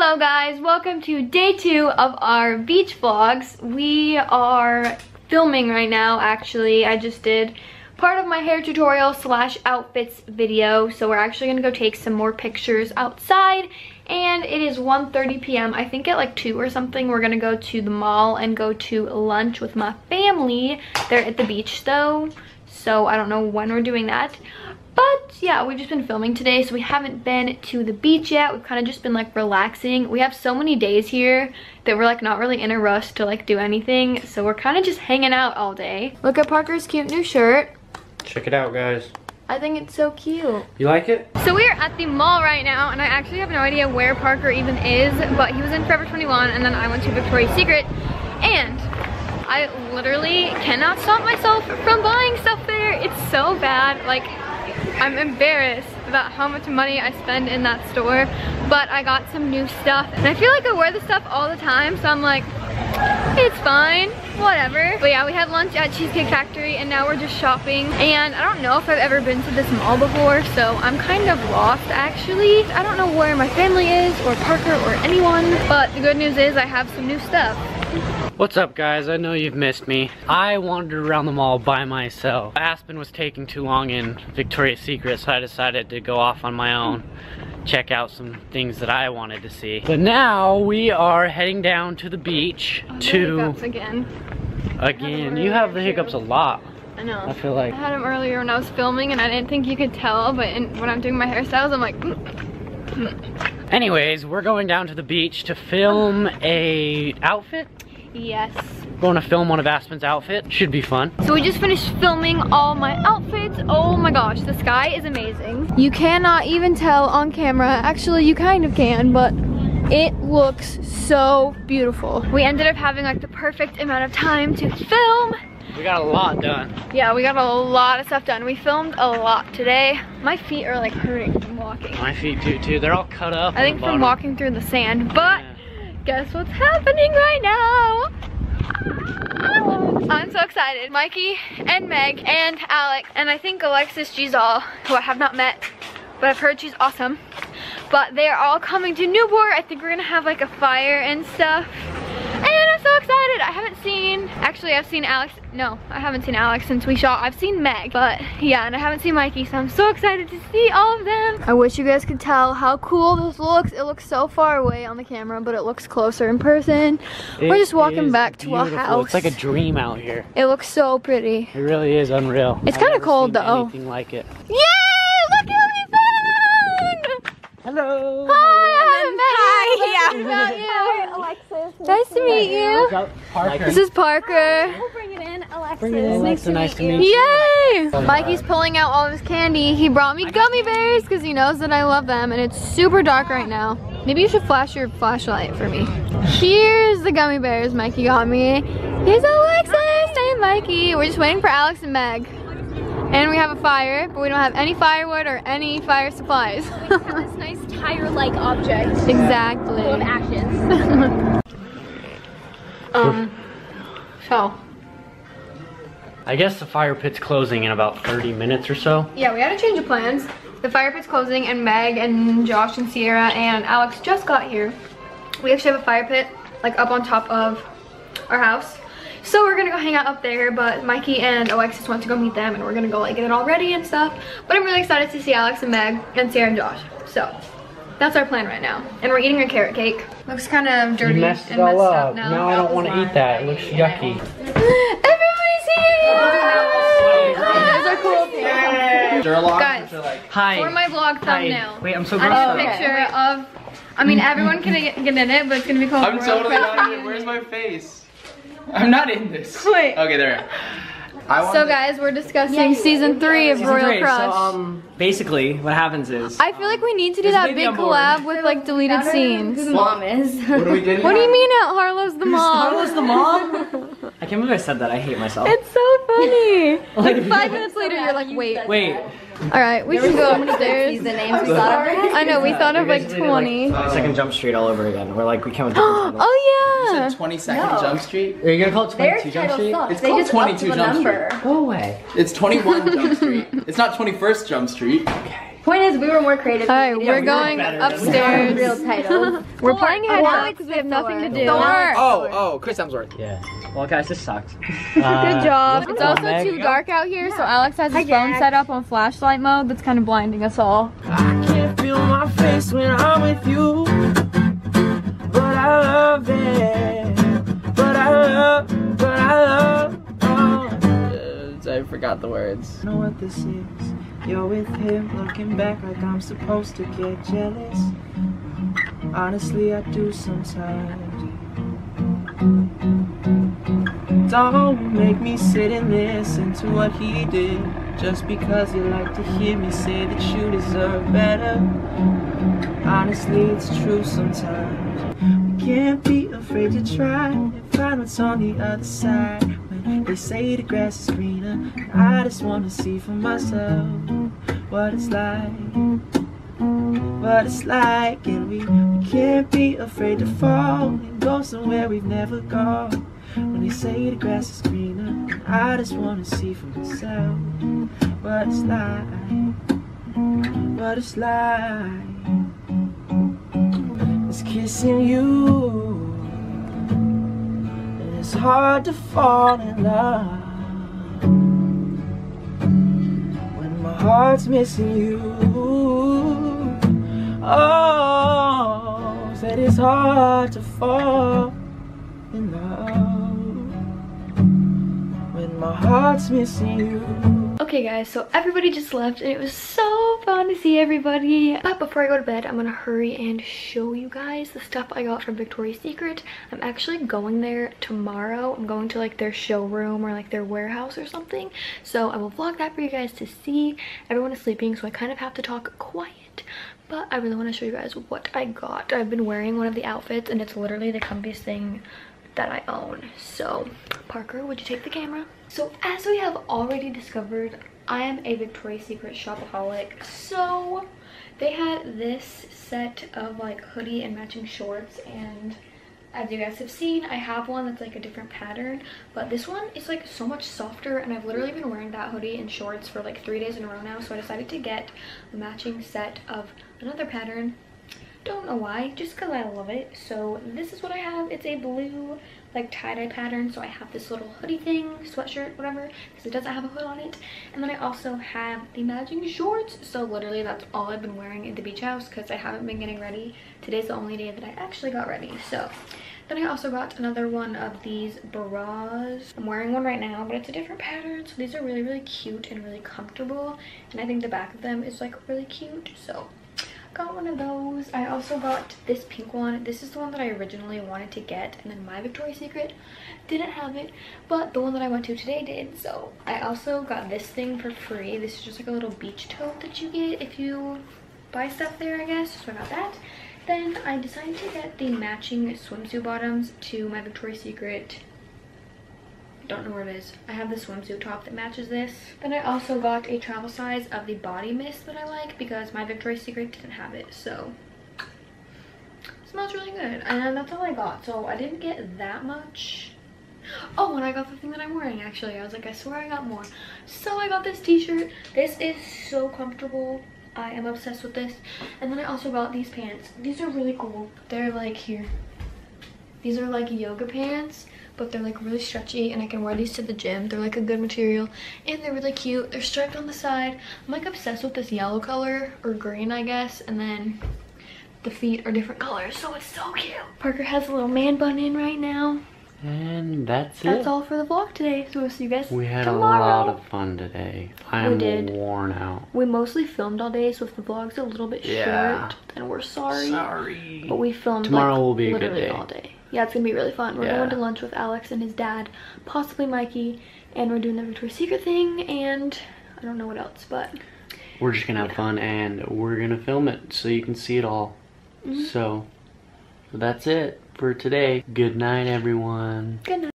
Hello guys, welcome to day two of our beach vlogs. We are filming right now actually. I just did part of my hair tutorial slash outfits video. So we're actually gonna go take some more pictures outside and it is 1.30 p.m. I think at like 2 or something we're gonna go to the mall and go to lunch with my family. They're at the beach though, so I don't know when we're doing that. But yeah, we've just been filming today, so we haven't been to the beach yet. We've kind of just been like relaxing. We have so many days here that we're like not really in a rush to like do anything. So we're kind of just hanging out all day. Look at Parker's cute new shirt. Check it out, guys. I think it's so cute. You like it? So we are at the mall right now, and I actually have no idea where Parker even is, but he was in Forever 21, and then I went to Victoria's Secret, and I literally cannot stop myself from buying stuff there. It's so bad. Like, I'm embarrassed about how much money I spend in that store, but I got some new stuff. And I feel like I wear this stuff all the time, so I'm like, it's fine, whatever. But yeah, we had lunch at Cheesecake Factory and now we're just shopping. And I don't know if I've ever been to this mall before, so I'm kind of lost actually. I don't know where my family is or Parker or anyone, but the good news is I have some new stuff. What's up guys? I know you've missed me. I wandered around the mall by myself. Aspyn was taking too long in Victoria's Secret so I decided to go off on my own check out some things that I wanted to see. But now we are heading down to the beach oh, to again. Again, you have the hiccups a lot. I know. I feel like I had them earlier when I was filming and I didn't think you could tell, but in, when I'm doing my hairstyles, I'm like. Mm, mm. Anyways, we're going down to the beach to film a outfit Yes. Going to film one of Aspyn's outfits. Should be fun. So we just finished filming all my outfits. Oh my gosh, the sky is amazing. You cannot even tell on camera. Actually, you kind of can, but it looks so beautiful. We ended up having like the perfect amount of time to film. We got a lot done. Yeah, we got a lot of stuff done. We filmed a lot today. My feet are like hurting from walking. My feet do too. They're all cut up. I think from walking through the sand, but yeah guess what's happening right now? I'm so excited. Mikey and Meg and Alex and I think Alexis G. Zall, who I have not met, but I've heard she's awesome. But they are all coming to Newport. I think we're gonna have like a fire and stuff. And I'm excited. I haven't seen, actually I've seen Alex, no, I haven't seen Alex since we shot. I've seen Meg, but yeah, and I haven't seen Mikey, so I'm so excited to see all of them. I wish you guys could tell how cool this looks. It looks so far away on the camera, but it looks closer in person. It We're just walking back to beautiful. our house. It's like a dream out here. It looks so pretty. It really is unreal. It's kind of cold though. Anything like it. Yay! Look what we found! Hello. Hi. Hi. Yeah. Hi, Alexis. Nice, nice to meet you. Parker. This is Parker. We'll bring it in, Alexis. Bring it in, Alexa. Nice to meet you. Yay! Mikey's pulling out all of his candy. He brought me gummy bears because he knows that I love them, and it's super dark right now. Maybe you should flash your flashlight for me. Here's the gummy bears Mikey got me. Here's Alexis and Mikey. We're just waiting for Alex and Meg. And we have a fire, but we don't have any firewood or any fire supplies. We have this nice tire-like object. Exactly. Full of ashes. um, so. I guess the fire pit's closing in about 30 minutes or so. Yeah, we had to change the plans. The fire pit's closing and Meg and Josh and Sierra and Alex just got here. We actually have a fire pit like up on top of our house. So we're gonna go hang out up there, but Mikey and Alexis went to go meet them and we're gonna go like get it all ready and stuff. But I'm really excited to see Alex and Meg and Sarah and Josh. So that's our plan right now. And we're eating a carrot cake. Looks kind of dirty you messed and it all messed up. up now. Now I don't want to eat that. It looks yucky. Everybody's here! Those are cool things. Guys, Hi. for my vlog thumbnail, Hi. Wait, I'm so grossed I need a picture of, I mean everyone can get, get in it, but it's gonna be called I'm totally not in it. Where's my face? I'm not in this. Wait. Okay, there. We go. So guys, we're discussing yeah, season three of season Royal three. Crush. So, um, basically, what happens is... I feel like we need to do that big collab with, like, deleted scenes. Who the mom is. what are we getting What do you mean Aunt Harlow's the mom? Harlow's the mom? I can't believe I said that. I hate myself. It's so funny. like, five minutes later, you're like, wait. Wait. All right, we can go upstairs. The names we thought of. I know, we thought of like 20. Like, second Jump Street all over again. We're like, we came with Oh yeah. You said 22nd no. Jump Street? Are you gonna call it 22 Jump Street? Sucks. It's they called 22 Jump number. Street. Go away. It's 21 Jump Street. It's not 21st Jump Street. Okay. Point is, we were more creative. All right, we're we going were upstairs. Real title. We're playing head Thor. now because we have nothing to do. Thor. Oh, oh, Chris Hemsworth. Yeah. Well, guys, this sucks. Good uh, job. It's also too dark out here, so Alex has his phone set up on flashlight mode. That's kind of blinding us all. I can't feel my face when I'm with you. But I love it. But I love, but I love. Oh. I forgot the words. I know what this is. You're with him, looking back like I'm supposed to get jealous. Honestly, I do sometimes. Don't make me sit and listen to what he did. Just because you like to hear me say that you deserve better. Honestly, it's true sometimes. We can't be afraid to try and find what's on the other side. When they say the grass is greener, I just wanna see for myself what it's like. What it's like, and we, we can't be afraid to fall and go somewhere we've never gone. When they say the grass is greener, I just wanna see for myself what it's like. What it's like. It's kissing you. And it's hard to fall in love when my heart's missing you. Oh, said it's hard to fall in love my heart's missing you. Okay guys, so everybody just left and it was so fun to see everybody. But before I go to bed, I'm gonna hurry and show you guys the stuff I got from Victoria's Secret. I'm actually going there tomorrow. I'm going to like their showroom or like their warehouse or something. So I will vlog that for you guys to see. Everyone is sleeping, so I kind of have to talk quiet. But I really want to show you guys what I got. I've been wearing one of the outfits and it's literally the comfiest thing that I own. So, Parker, would you take the camera? So, as we have already discovered, I am a Victoria's Secret shopaholic. So, they had this set of like hoodie and matching shorts and as you guys have seen, I have one that's like a different pattern, but this one is like so much softer and I've literally been wearing that hoodie and shorts for like three days in a row now, so I decided to get a matching set of another pattern don't know why just because i love it so this is what i have it's a blue like tie-dye pattern so i have this little hoodie thing sweatshirt whatever because it doesn't have a hood on it and then i also have the matching shorts so literally that's all i've been wearing at the beach house because i haven't been getting ready today's the only day that i actually got ready so then I also got another one of these bras. I'm wearing one right now, but it's a different pattern. So these are really, really cute and really comfortable. And I think the back of them is like really cute. So got one of those. I also got this pink one. This is the one that I originally wanted to get. And then my Victoria's Secret didn't have it. But the one that I went to today did. So I also got this thing for free. This is just like a little beach tote that you get if you buy stuff there, I guess. So I got that. Then I decided to get the matching swimsuit bottoms to my Victoria's Secret don't know where it is. I have the swimsuit top that matches this. Then I also got a travel size of the body mist that I like because my Victoria's Secret didn't have it. So smells really good. And that's all I got. So I didn't get that much. Oh, and I got the thing that I'm wearing actually. I was like, I swear I got more. So I got this t-shirt. This is so comfortable. I am obsessed with this. And then I also got these pants. These are really cool. They're like here. These are like yoga pants but they're like really stretchy and I can wear these to the gym. They're like a good material and they're really cute. They're striped on the side. I'm like obsessed with this yellow color or green I guess and then the feet are different colors so it's so cute. Parker has a little man bun in right now. And that's, That's it. That's all for the vlog today so we'll see you guys We had tomorrow. a lot of fun today. I am did. worn out. We mostly filmed all day so if the vlog's a little bit Yeah. short then we're sorry. Sorry. But we filmed Tomorrow like, will be a good day. all day. Yeah, it's gonna be really fun. We're Yeah. going to lunch with Alex and his dad, possibly Mikey, and we're doing the Victoria's Secret thing, and I don't know what else, but We're just gonna have fun and we're gonna film it so you can see it all. Mm-hmm. So, that's it for today. Good night, everyone. good night.